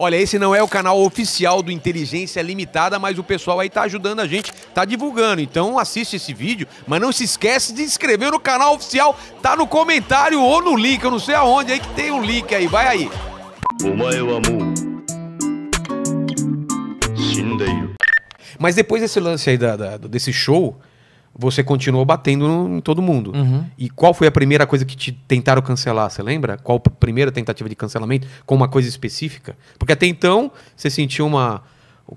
Olha, esse não é o canal oficial do Inteligência Limitada, mas o pessoal aí tá ajudando a gente, tá divulgando. Então assiste esse vídeo, mas não se esquece de inscrever no canal oficial, tá no comentário ou no link, eu não sei aonde aí que tem um link aí, vai aí. Mas depois desse lance aí da, da desse show, você continuou batendo no- em todo mundo. Uhum. E qual foi a primeira coisa que te tentaram cancelar? Você lembra? Qual a primeira tentativa de cancelamento com uma coisa específica? Porque até então você sentiu uma.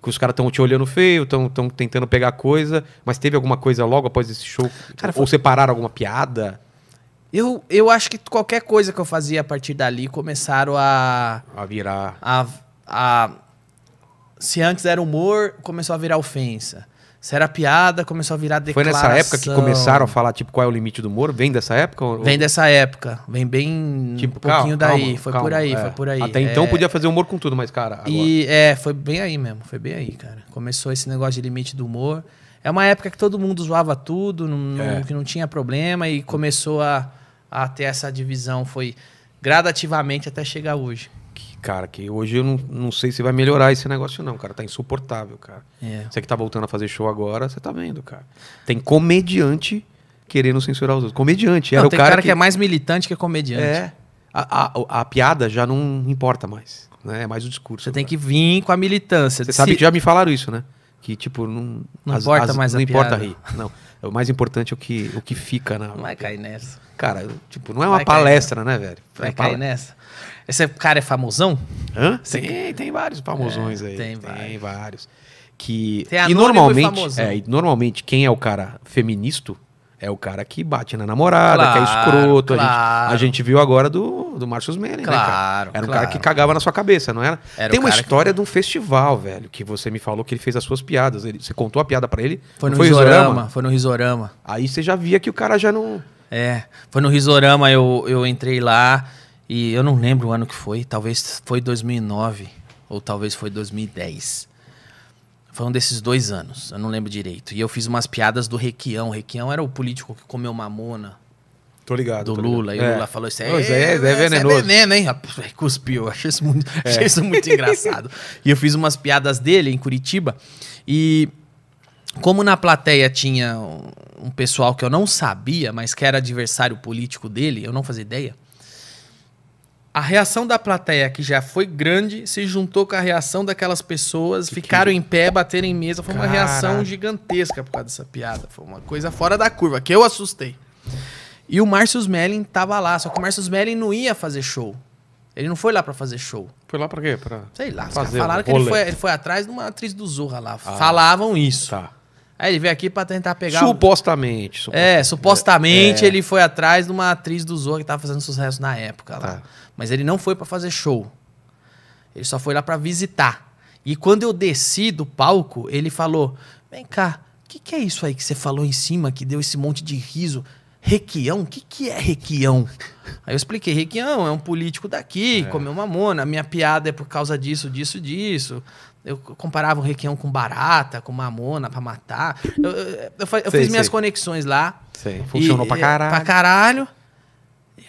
Que os caras estão te olhando feio, estão tentando pegar coisa, mas teve alguma coisa logo após esse show? Cara, Ou separaram alguma piada? Eu, eu acho que qualquer coisa que eu fazia a partir dali começaram a, A virar. a, a. Se antes era humor, começou a virar ofensa. Se era piada, começou a virar Foi declaração. nessa época que começaram a falar, tipo, qual é o limite do humor? Vem dessa época? ou- Vem dessa época. Vem bem Tipo, um pouquinho calma, daí. calma, foi calma, por aí, é. foi por aí. Até então É, podia fazer humor com tudo, mas, cara. Agora... E é, foi bem aí mesmo, foi bem aí, cara. Começou esse negócio de limite do humor. É uma época que todo mundo zoava tudo, não, não- É. que não tinha problema e começou a, a ter essa divisão. Foi gradativamente até chegar hoje. Que, cara, que hoje eu não, não sei se vai melhorar esse negócio, não, cara. Tá insuportável, cara. É. Você que tá voltando a fazer show agora, você tá vendo, cara. Tem comediante querendo censurar os outros. Comediante. Era Não, o cara, cara, que... é mais militante que comediante. É. A, a, a piada já não importa mais. Né? É mais o discurso. Você tem que vir com a militância. Você Se- sabe que já me falaram isso, né? Que, tipo, não. Não importa mais Não a importa piada. rir. Não. O mais importante é o que, o que fica na. Não vai cair nessa. Cara, tipo, não é uma Vai cair palestra, né, velho? Vai É cair nessa. Esse cara é famosão? Hã? Tem, tem vários famosões É, aí. tem Tem, vários. vários. Que, Tem e e normalmente, famosão. é, e normalmente, quem é o cara feminista é o cara que bate na namorada, que é Claro, escroto. A, gente, claro. a gente viu agora do, do Márcio Smelling, né, cara? Claro, Era um claro. cara que cagava na sua cabeça, não era? Era Tem uma cara que- história de um festival, velho, que você me falou que ele fez as suas piadas. Ele, você contou a piada pra ele? Foi no Risorama. Foi no Risorama. Aí você já via que o cara já não... É, foi no Risorama, eu, eu entrei lá e eu não lembro o ano que foi, talvez foi 2009 ou talvez foi 2010. Foi um desses dois anos, eu não lembro direito. E eu fiz umas piadas do Requião. O Requião era o político que comeu mamona Tô ligado. do tô ligado. Lula. E É. o Lula falou isso isso aí é- é isso é venenoso." veneno, hein? Cuspiu, achei isso muito, achei isso muito engraçado. E eu fiz umas piadas dele em Curitiba e como na plateia tinha um, um pessoal que eu não sabia, mas que era adversário político dele, eu não fazia ideia. A reação da plateia, que já foi grande, se juntou com a reação daquelas pessoas, ficaram em pé, bateram em mesa. Foi uma Caralho. reação gigantesca por causa dessa piada. Foi uma coisa fora da curva, que eu assustei. E o Márcio Smelling tava lá, só que o Márcio Smelling não ia fazer show. Ele não foi lá pra fazer show. Foi lá pra quê? Pra... Sei lá, Fazer falaram um que ele foi, ele foi atrás de uma atriz do Zorra lá. Falavam isso. Tá. Aí ele veio aqui pra tentar pegar. um- Supostamente. É, supostamente É. ele foi atrás de uma atriz do Zorra que tava fazendo sucesso na época lá. Mas ele não foi pra fazer show. Ele só foi lá pra visitar. E quando eu desci do palco, ele falou: Vem cá, o que, que é isso aí que você falou em cima que deu esse monte de riso? Requião? O que, que é Requião? Aí eu expliquei: Requião é um político daqui, comeu mamona. A minha piada é por causa disso, disso, disso. Eu comparava o Requião com barata, com mamona pra matar. Eu, eu- eu eu Sei, fiz minhas sei. conexões lá. Sei, funcionou E, pra é, caralho. Pra caralho.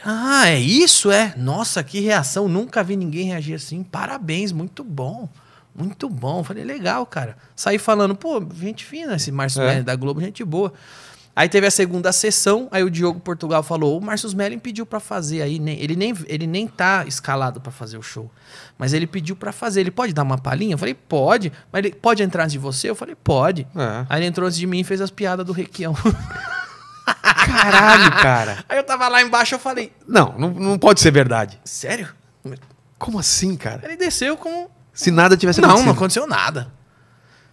Ah, é isso, é? Nossa, que reação. Nunca vi ninguém reagir assim. Parabéns, muito bom. Muito bom. Falei, legal, cara. Saí falando, pô, gente fina esse Márcio É. Da Globo, gente boa. Aí teve a segunda sessão, aí o Diogo Portugal falou: o Márcio Smelling pediu pra fazer aí, ele, nem, ele nem tá escalado pra fazer o show. Mas ele pediu pra fazer. Ele pode dar uma palhinha? Eu falei, pode. Mas ele pode entrar antes de você? Eu falei, pode. É. Aí ele entrou antes de mim e fez as piadas do Requião. Caralho, cara. Aí eu tava lá embaixo, eu falei, Não, não, não pode ser verdade. sério? Como assim, cara? Ele desceu com. Se nada tivesse Não, acontecido. não aconteceu nada.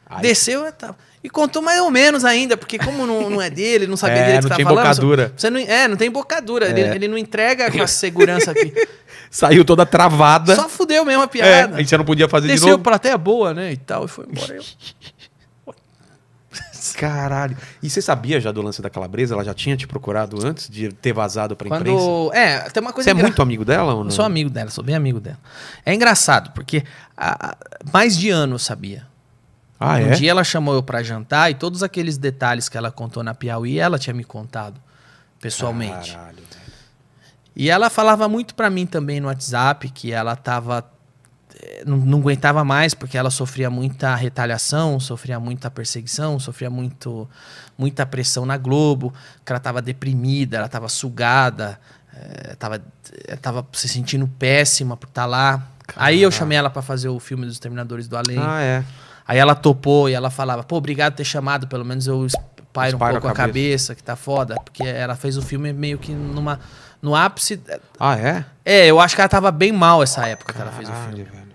Ai. Desceu e tal. E contou mais ou menos ainda, porque como não, não é dele, não sabia É, não que tinha tá falando. embocadura. Você não, é, não tem embocadura. Ele, É. ele não entrega com a segurança aqui. Saiu toda travada. Só fudeu mesmo a é, piada. aí você não podia fazer de Desceu novo. plateia boa, né? E tal, e foi embora. Eu, Caralho. E você sabia já do lance da calabresa? Ela já tinha te procurado antes de ter vazado pra imprensa? Quando. É, tem uma coisa Você é engra- muito amigo dela ou não? Eu sou amigo dela, sou bem amigo dela. É engraçado, porque a- a- mais de ano eu sabia. Ah, um é? dia ela chamou eu pra jantar e todos aqueles detalhes que ela contou na Piauí, ela tinha me contado pessoalmente. Caralho. E ela falava muito pra mim também no WhatsApp que ela tava não, não aguentava mais porque ela sofria muita retaliação, sofria muita perseguição, sofria muito, muita pressão na Globo, que ela tava deprimida, ela tava sugada, eh, tava, eh, tava se sentindo péssima por estar lá. Aí eu chamei ela pra fazer o filme dos Terminadores do Além. Ah, é. Aí ela topou e ela falava, pô, obrigado por ter chamado, pelo menos eu pairo um pouco a a cabeça. que tá foda. Porque ela fez o filme meio que numa, no ápice. Ah, é? É, eu acho que ela tava bem mal essa época que ela fez o Caralho, filme. velho.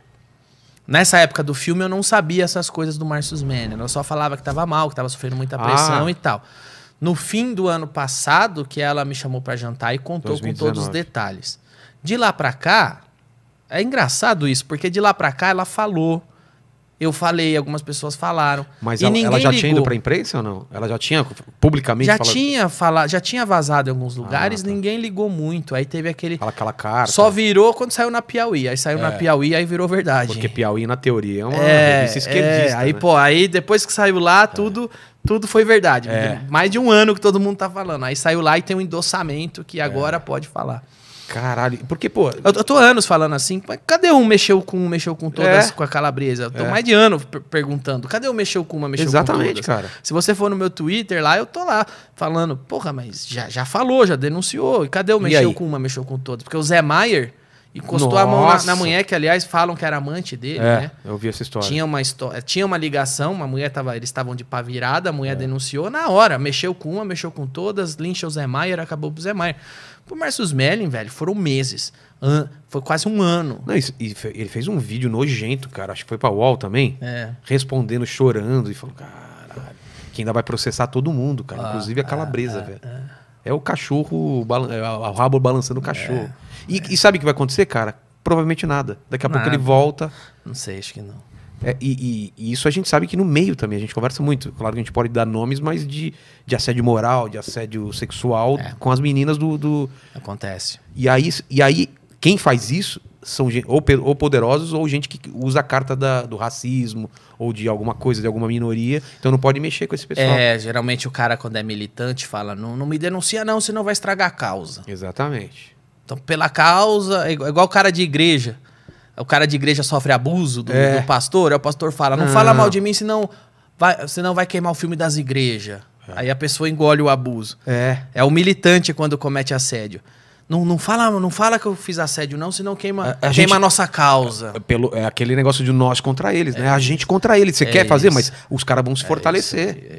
Nessa época do filme eu não sabia essas coisas do Marcius Manning. Ela só falava que tava mal, que tava sofrendo muita pressão Ah. e tal. No fim do ano passado, que ela me chamou pra jantar e contou com 2019. todos os detalhes. De lá pra cá, é engraçado isso, porque de lá pra cá ela falou. Eu falei, algumas pessoas falaram. Mas ela, ela já tinha ido ligou. pra imprensa ou não? Ela já tinha publicamente Já falado- tinha falado, já tinha vazado em alguns lugares, tá. ninguém ligou muito. Aí teve aquele. Fala aquela carta. Só virou quando saiu na Piauí. Aí saiu na É. Piauí, aí virou verdade. Porque Piauí, na teoria, é uma É, revista esquerdista. é, aí, né? pô, aí depois que saiu lá, tudo, tudo foi verdade. É. Mais de um ano que todo mundo tá falando. Aí saiu lá e tem um endossamento que agora pode falar. Caralho. Porque, pô, Eu, eu tô anos falando assim, cadê um mexeu com um, mexeu com todas, É. com a calabresa? Eu tô É. mais de ano per- perguntando, cadê o mexeu com uma, mexeu exatamente, com todas? cara. Se você for no meu Twitter lá, eu tô lá falando, porra, mas já, já falou, já denunciou. E cadê o mexeu com uma, mexeu com todas? Porque o Zé Maier encostou a mão na, Nossa. na mulher, que aliás falam que era amante dele, É, né? eu vi essa história. Tinha uma história, tinha uma ligação, uma mulher tava, eles estavam de pá virada, a mulher denunciou na hora, mexeu com uma, mexeu com todas, lincha o Zé Maier, acabou pro Zé Maier. Pro Marcius Melling, velho, foram meses. An- foi quase um ano. Não, isso- e ele fez um vídeo nojento, cara. Acho que foi pra UOL também. É. Respondendo, chorando e falando, caralho. Que ainda vai processar todo mundo, cara. Ah, inclusive a calabresa, velho. É o cachorro, é o rabo balançando o cachorro. E, e sabe o que vai acontecer, cara? Provavelmente nada. Daqui a pouco Nada. ele volta. Não sei, acho que não. É, e, e- e isso a gente sabe que no meio também, a gente conversa muito. Claro que a gente pode dar nomes, mas de, de assédio moral, de assédio sexual É. com as meninas do, do, Acontece. E aí, e aí quem faz isso são ou, ou poderosos ou gente que usa a carta da- do racismo ou de alguma coisa, de alguma minoria. Então não pode mexer com esse pessoal. É, geralmente o cara, quando é militante, fala: não, não me denuncia, não, senão vai estragar a causa. Exatamente. Então, pela causa, é igual, é o cara de igreja. O cara de igreja sofre abuso do, É. do pastor, aí o pastor fala: não, Não. fala mal de mim, senão vai, senão vai queimar o filme das igrejas. Aí a pessoa engole o abuso. É. É o militante quando comete assédio. Não, não, fala, não fala que eu fiz assédio, não, senão queima, A- a queima gente- a nossa causa. É, pelo, é aquele negócio de nós contra eles, né? A gente contra eles. Você quer fazer, isso. mas os caras vão se fortalecer.